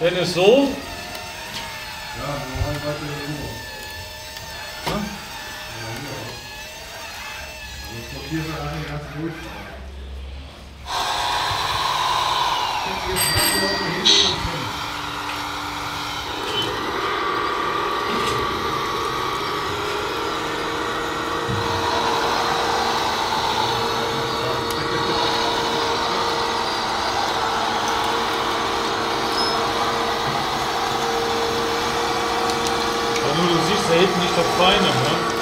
Wenn es so, Ja, normal weiter rüber. Ja? Ja, hier auch. Also. Jetzt machen wir auf den Hintergrund. aber nur du siehst richtig selten, nicht auf feiner, ne?